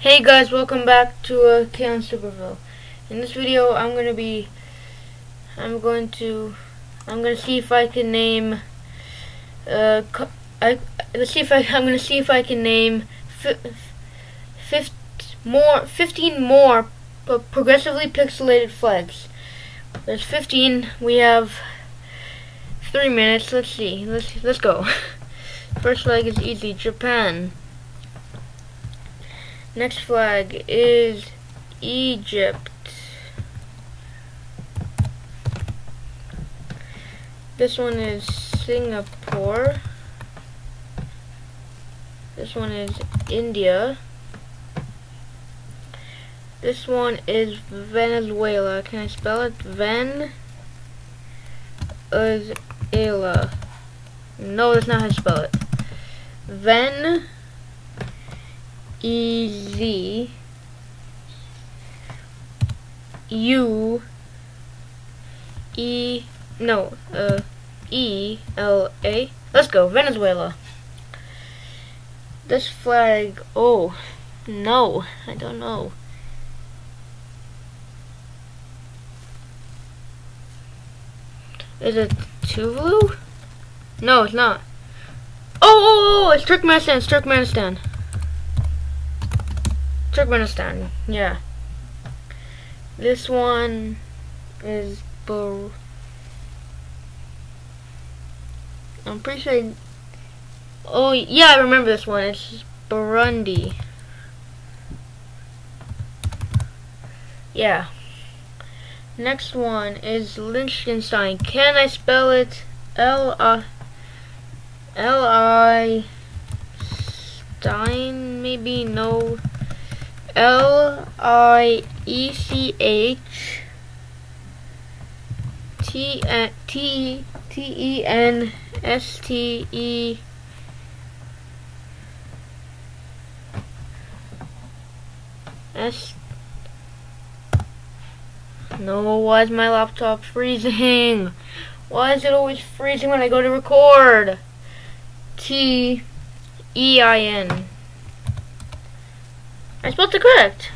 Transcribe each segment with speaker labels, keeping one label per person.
Speaker 1: Hey guys, welcome back to uh, Kaylen Superville. In this video, I'm gonna be, I'm going to, I'm gonna see if I can name, uh, I, let's see if I, I'm gonna see if I can name, fif, more, 15 more progressively pixelated flags. There's 15. We have three minutes. Let's see. Let's let's go. First flag is easy. Japan. Next flag is Egypt. This one is Singapore. This one is India. This one is Venezuela. Can I spell it? Ven Venezuela. No, that's not how to spell it. Ven E Z U E no uh E L A. Let's go, Venezuela. This flag. Oh no, I don't know. Is it Tuvalu? No, it's not. Oh, oh, oh, it's Turkmenistan, it's Turkmenistan. Turkmenistan, yeah. This one is Bur I'm pretty sure Oh yeah, I remember this one. It's Burundi. Yeah. Next one is Liechtenstein. Can I spell it? L I L I Stein maybe no L I E C H T uh, T T E N S T E S no, why is my laptop freezing? Why is it always freezing when I go to record? T E I N. I spelled it correct.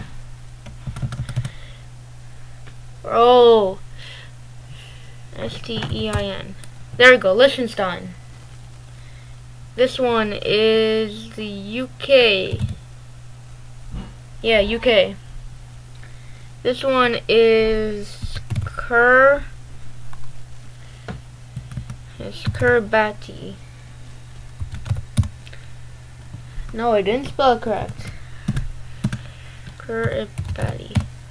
Speaker 1: Oh. S T E I N. There we go, Liechtenstein. This one is the UK. Yeah, UK. This one is Kerr. It's Kiribati. No, I didn't spell it correct.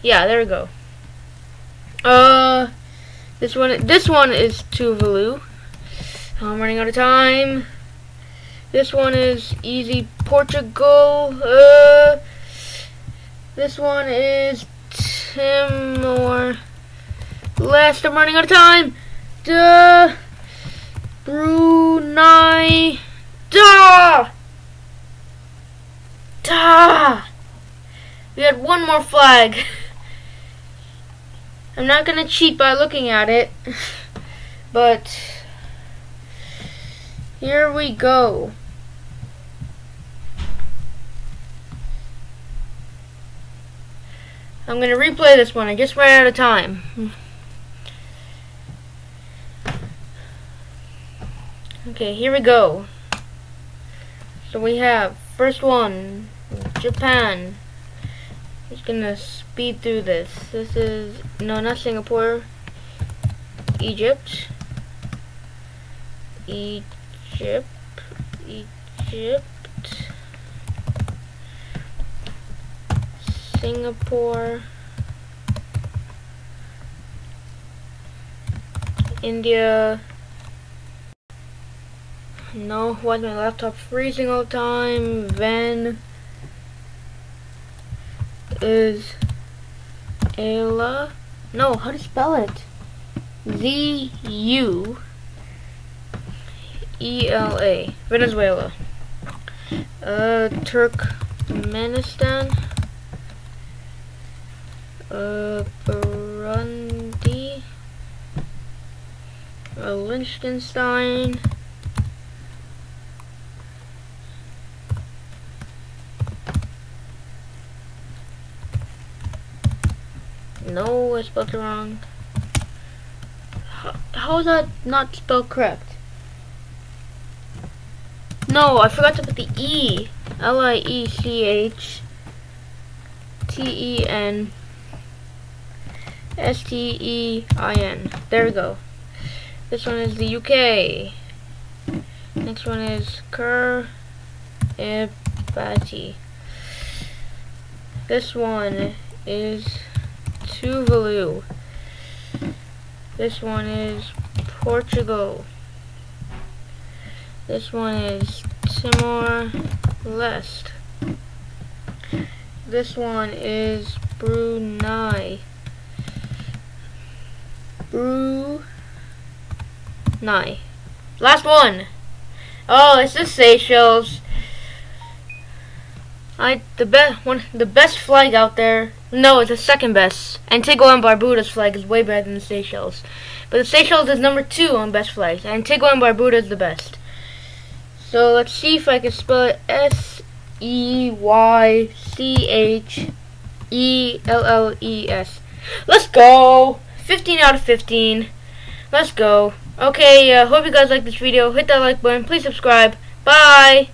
Speaker 1: Yeah, there we go. Uh, this one, this one is Tuvalu. I'm running out of time. This one is easy Portugal. Uh, this one is Timor. Last, I'm running out of time. Duh. Brunei. Duh. Duh. We had one more flag. I'm not gonna cheat by looking at it, but here we go. I'm to replay this one. I just ran out of time. Okay, here we go. So we have first one, Japan. Just gonna speed through this. This is no, not Singapore. Egypt. Egypt. Egypt. Singapore, India. No, why is my laptop freezing all the time? Then is Ayla. No, how to spell it? Z U E L A. Venezuela. Uh, Turkmenistan uh, Burundi, uh, Liechtenstein, Spelled wrong. How, how is that not spelled correct? No, I forgot to put the E. L-I-E-C-H T-E-N S-T-E-I-N. There we go. This one is the UK. Next one is Kiribati. This one is Tuvalu. This one is Portugal. This one is Timor-Leste. This one is Brunei. Brunei. Last one. Oh, it's the Seychelles. I the best one the best flag out there. No, it's the second best. Antigua and Barbuda's flag is way better than the Seychelles. But the Seychelles is number two on best flags. Antigua and Barbuda is the best. So let's see if I can spell it S E Y C H E L L E S. Let's go! 15 out of 15. Let's go. Okay, uh, hope you guys like this video. Hit that like button. Please subscribe. Bye!